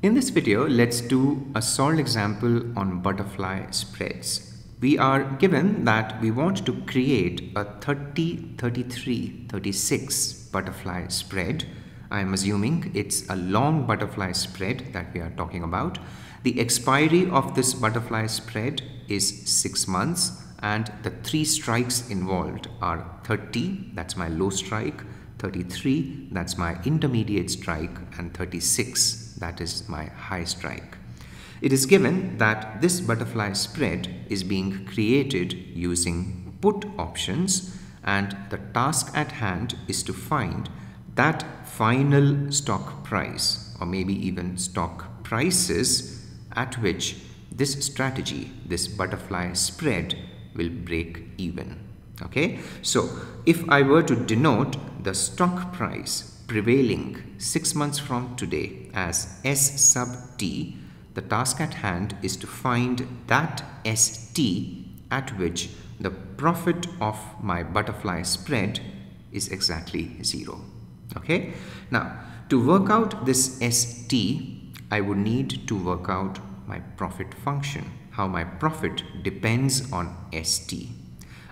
In this video, let's do a solved example on butterfly spreads. We are given that we want to create a 30, 33, 36 butterfly spread. I am assuming it's a long butterfly spread that we are talking about. The expiry of this butterfly spread is 6 months and the three strikes involved are 30, that's my low strike, 33, that's my intermediate strike and 36, that is my high strike. It is given that this butterfly spread is being created using put options and the task at hand is to find that final stock price or maybe even stock prices at which this strategy, this butterfly spread will break even. Okay, so if I were to denote the stock price prevailing 6 months from today as S sub t, the task at hand is to find that ST at which the profit of my butterfly spread is exactly 0. Okay. Now, to work out this ST, I would need to work out my profit function, how my profit depends on ST.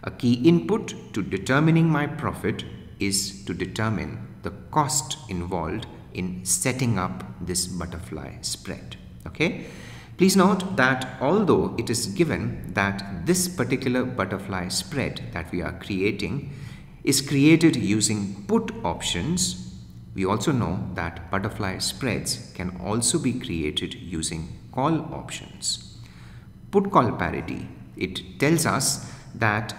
A key input to determining my profit is to determine the cost involved in setting up this butterfly spread. Okay. Please note that although it is given that this particular butterfly spread that we are creating is created using put options, we also know that butterfly spreads can also be created using call options. Put call parity, it tells us that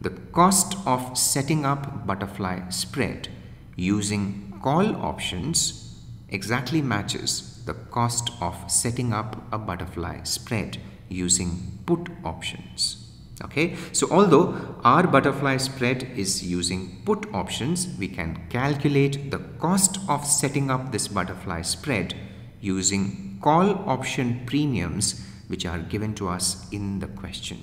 the cost of setting up butterfly spread using call options exactly matches the cost of setting up a butterfly spread using put options. Okay, so although our butterfly spread is using put options, we can calculate the cost of setting up this butterfly spread using call option premiums which are given to us in the question.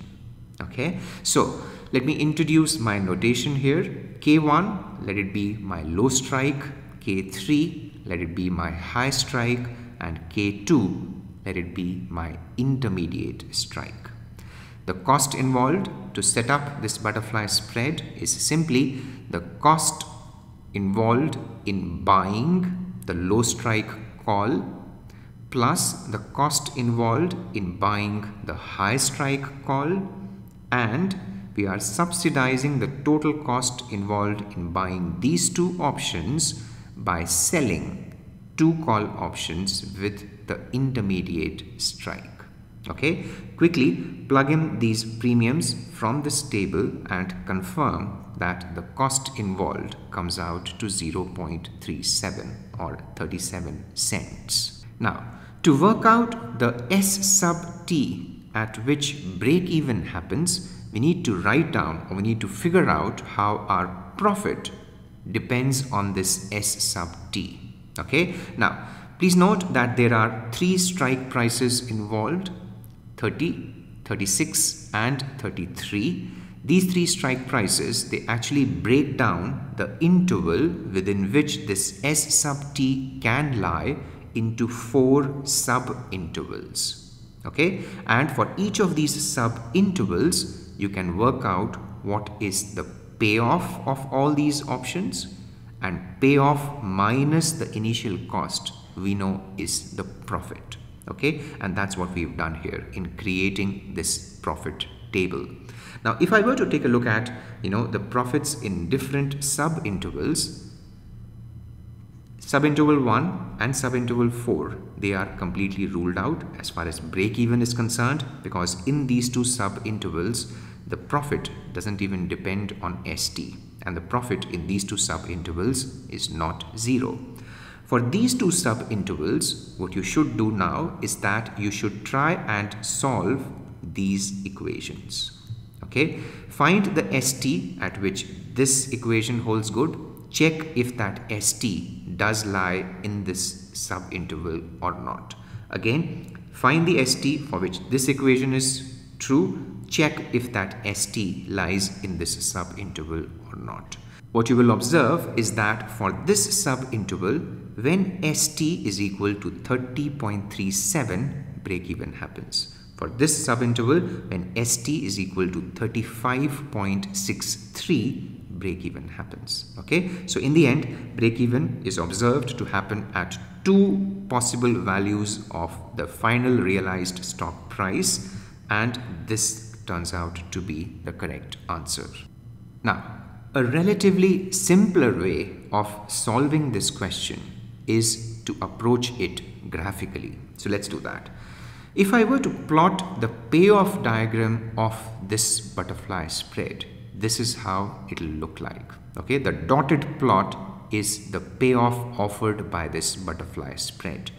Okay, so let me introduce my notation here. K1, let it be my low strike. K3, let it be my high strike. And K2, let it be my intermediate strike. The cost involved to set up this butterfly spread is simply the cost involved in buying the low strike call plus the cost involved in buying the high strike call and we are subsidizing the total cost involved in buying these two options by selling two call options with the intermediate strike. Okay, quickly plug in these premiums from this table and confirm that the cost involved comes out to 0.37 or 37 cents. Now, to work out the S sub T at which break even happens, we need to write down or we need to figure out how our profit depends on this S sub T. Okay. Now, please note that there are three strike prices involved 30, 36 and 33. These three strike prices, they actually break down the interval within which this S sub T can lie into four sub intervals. Okay. And for each of these sub intervals, you can work out what is the payoff of all these options and payoff minus the initial cost we know is the profit. Okay? And that's what we've done here in creating this profit table. Now if I were to take a look at you know the profits in different sub intervals Subinterval 1 and subinterval 4, they are completely ruled out as far as break even is concerned because in these two subintervals, the profit doesn't even depend on ST and the profit in these two subintervals is not zero. For these two subintervals, what you should do now is that you should try and solve these equations. Okay, find the ST at which this equation holds good. Check if that ST does lie in this subinterval or not. Again, find the ST for which this equation is true. Check if that ST lies in this subinterval or not. What you will observe is that for this subinterval, when ST is equal to 30.37 break even happens. For this subinterval, when ST is equal to 35.63 break even happens. Okay, so in the end, break even is observed to happen at two possible values of the final realized stock price, and this turns out to be the correct answer. Now, a relatively simpler way of solving this question is to approach it graphically. So let's do that. If I were to plot the payoff diagram of this butterfly spread, this is how it will look like. Okay, the dotted plot is the payoff offered by this butterfly spread.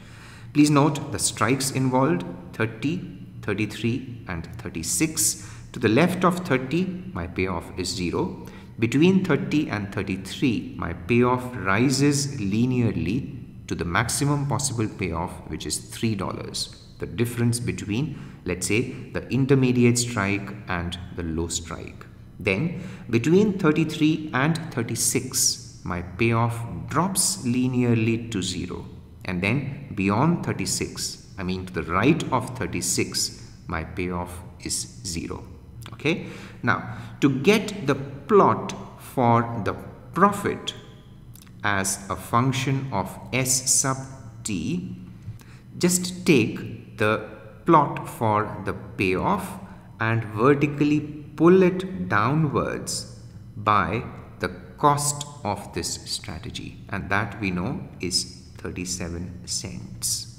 Please note the strikes involved 30, 33 and 36. To the left of 30, my payoff is 0. Between 30 and 33, my payoff rises linearly to the maximum possible payoff, which is $3. The difference between, let's say, the intermediate strike and the low strike. Then, between 33 and 36, my payoff drops linearly to 0. And then, beyond 36, I mean to the right of 36, my payoff is 0 okay now to get the plot for the profit as a function of s sub t just take the plot for the payoff and vertically pull it downwards by the cost of this strategy. And that we know is 37 cents.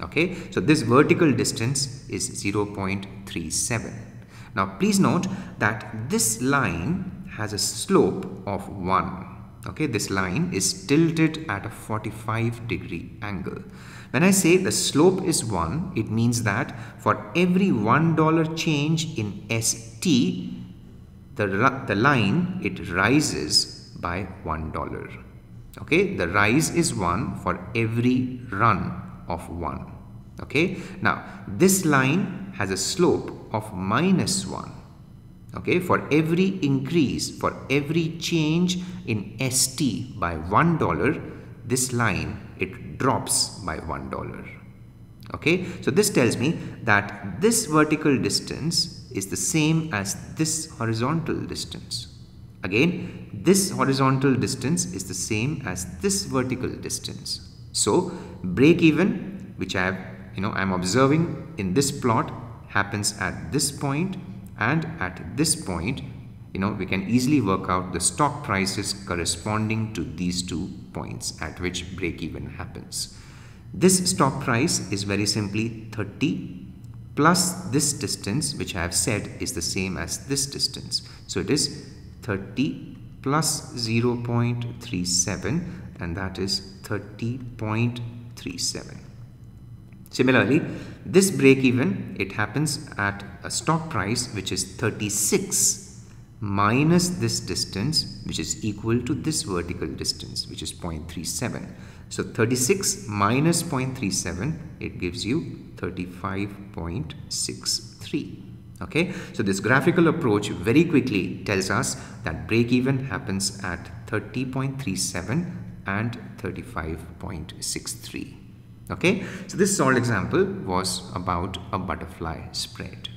Okay? So this vertical distance is 0.37 now please note that this line has a slope of 1 okay? This line is tilted at a 45 degree angle. When I say the slope is 1 it means that for every $1 change in ST the, the line it rises by $1 okay? The rise is 1 for every run of 1 okay? Now this line has a slope of minus 1 okay? For every increase for every change in st by one dollar this line it drops by one dollar. Okay? So this tells me that this vertical distance is the same as this horizontal distance again this horizontal distance is the same as this vertical distance so break even which i have you know I'm observing in this plot happens at this point and at this point you know we can easily work out the stock prices corresponding to these two points at which break even happens. This stock price is very simply 30 plus this distance which I have said is the same as this distance. So it is 30 plus 0.37 and that is 30.37. Similarly, this break even, it happens at a stock price which is 36 minus this distance which is equal to this vertical distance which is 0.37. So 36 minus 0.37 it gives you 35.63 okay? So this graphical approach very quickly tells us that break even happens at 30.37 and 35.63 okay? So this solved example was about a butterfly spread